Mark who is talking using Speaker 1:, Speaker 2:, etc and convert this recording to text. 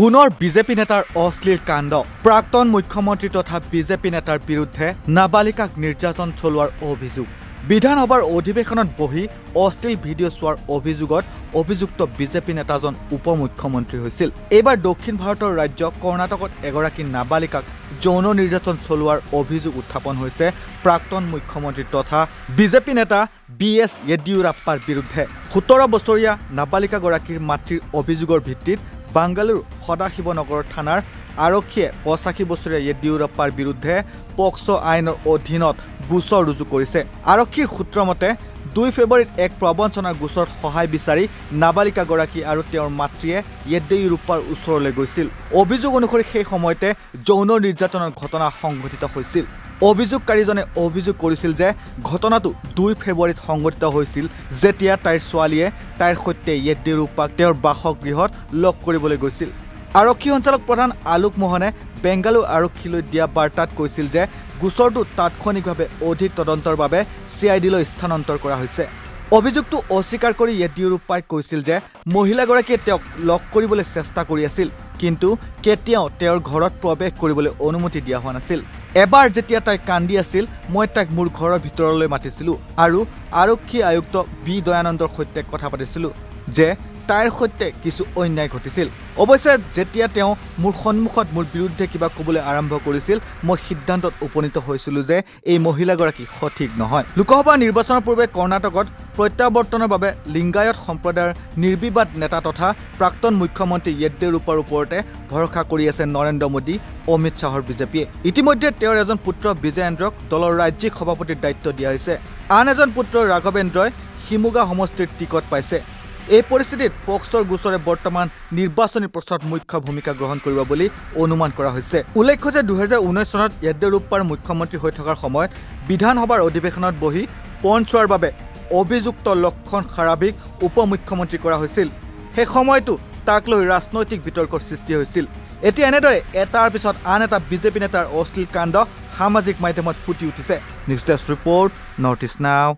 Speaker 1: পুনৰ বিজেপি নেতাৰ অশ্লীল কাণ্ড। প্ৰাক্তন মুখ্যমন্ত্ৰী তথা বিজেপি নেতাৰ বিৰুদ্ধে নাবালিকাক নিৰ্যাতন চলোৱাৰ অভিযোগ। বিধানসভাৰ অধিৱেশনত বহি অশ্লীল ভিডিঅ' চোৱাৰ অভিযোগত অভিযুক্ত বিজেপি নেতাজন উপ মুখ্যমন্ত্ৰী হৈছিল। এইবাৰ দক্ষিণ ভাৰতৰ ৰাজ্য কৰ্ণাটকত এগৰাকী নাবালিকাক যৌন নিৰ্যাতন চলোৱাৰ অভিযোগ উত্থাপন হৈছে। প্ৰাক্তন মুখ্যমন্ত্ৰী তথা বিজেপি নেতা বি এছ য়েডিয়ুৰাপ্পাৰ বিৰুদ্ধে সোতৰ বছৰীয়া নাবালিকাগৰাকীৰ মাতৃৰ অভিযোগৰ ভিত্তিত বাংগালুৰু সদাশিৱনগৰ থানাৰ আৰক্ষীয়ে পঁচাশী বছৰীয়া য়েডিয়ুৰাপ্পাৰ বিৰুদ্ধে পক্সো আইনৰ অধীনত গোচৰ ৰুজু কৰিছে। আৰক্ষীৰ সূত্ৰ মতে দুই ফেব্ৰুৱাৰীত এক প্ৰবঞ্চনাৰ গোচৰত সহায় বিচাৰি নাবালিকাগৰাকী আৰু তেওঁৰ মাতৃয়ে য়েডিয়ুৰাপ্পাৰ ওচৰলৈ গৈছিল। অভিযোগ অনুসৰি সেই সময়তে যৌন নিৰ্যাতনৰ ঘটনা সংঘটিত হৈছিল। অভিযোগকাৰীজনে অভিযোগ কৰিছিল যে ঘটনাটো দুই ফেব্ৰুৱাৰীত সংঘটিত হৈছিল। যেতিয়া তাইৰ ছোৱালীয়ে তাইৰ সৈতে য়েডিয়ুৰাপ্পাক তেওঁৰ বাসগৃহত লগ কৰিবলৈ গৈছিল। আৰক্ষী সঞ্চালক প্ৰধান আলোক মোহনে বেংগালুৰু আৰক্ষীলৈ দিয়া বাৰ্তাত কৈছিল যে গোচৰটো তাৎক্ষণিকভাৱে অধিক তদন্তৰ বাবে চি আই ডিলৈ স্থানান্তৰ কৰা হৈছে। অভিযোগটো অস্বীকাৰ কৰি য়েডিয়ুৰাপ্পাই কৈছিল যে মহিলাগৰাকীয়ে তেওঁক লগ কৰিবলৈ চেষ্টা কৰি আছিল কিন্তু কেতিয়াও তেওঁৰ ঘৰত প্ৰৱেশ কৰিবলৈ অনুমতি দিয়া হোৱা নাছিল। এবাৰ যেতিয়া তাই কান্দি আছিল মই তাইক মোৰ ঘৰৰ ভিতৰলৈ মাতিছিলোঁ আৰু আৰক্ষী আয়ুক্ত বি দয়ানন্দৰ সৈতে কথা পাতিছিলোঁ। যে তাইৰ সৈতে কিছু অন্যায় ঘটিছিল। অৱশ্যে যেতিয়া তেওঁ মোৰ সন্মুখত মোৰ বিৰুদ্ধে কিবা ক'বলৈ আৰম্ভ কৰিছিল মই সিদ্ধান্তত উপনীত হৈছিলোঁ যে এই মহিলাগৰাকী সঠিক নহয়। লোকসভা নিৰ্বাচনৰ পূৰ্বে কৰ্ণাটকত প্ৰত্যাৱৰ্তনৰ বাবে লিংগায়ত সম্প্ৰদায়ৰ নিৰ্বিবাদ নেতা তথা প্ৰাক্তন মুখ্যমন্ত্ৰী য়েডিয়ুৰাপ্পাৰ ওপৰতে ভৰসা কৰি আছে নৰেন্দ্ৰ মোদী অমিত শ্বাহৰ বিজেপিয়ে। ইতিমধ্যে তেওঁৰ এজন পুত্ৰ বিজয়েন্দ্ৰক দলৰ ৰাজ্যিক সভাপতিৰ দায়িত্ব দিয়া হৈছে। আন এজন পুত্ৰ ৰাঘৱেন্দ্ৰই শিমুগা সমষ্টিৰ টিকট পাইছে। এই পৰিস্থিতিত পক্সৰ গোচৰে বৰ্তমান নিৰ্বাচনী প্ৰচাৰত মুখ্য ভূমিকা গ্ৰহণ কৰিব বুলি অনুমান কৰা হৈছে। উল্লেখ্য যে দুহেজাৰ ঊনৈছ চনত য়েডিয়ুৰাপ্পাৰ মুখ্যমন্ত্ৰী হৈ থকাৰ সময়ত বিধানসভাৰ অধিৱেশনত বহি পণ চোৱাৰ বাবে অভিযুক্ত লক্ষণ সাৰাভিক উপ মুখ্যমন্ত্ৰী কৰা হৈছিল। সেই সময়তো তাক লৈ ৰাজনৈতিক বিতৰ্কৰ সৃষ্টি হৈছিল। এতিয়া এনেদৰে এটাৰ পিছত আন এটা বিজেপি নেতাৰ অশ্লীল কাণ্ড সামাজিক মাধ্যমত ফুটি উঠিছে। News desk report north east now.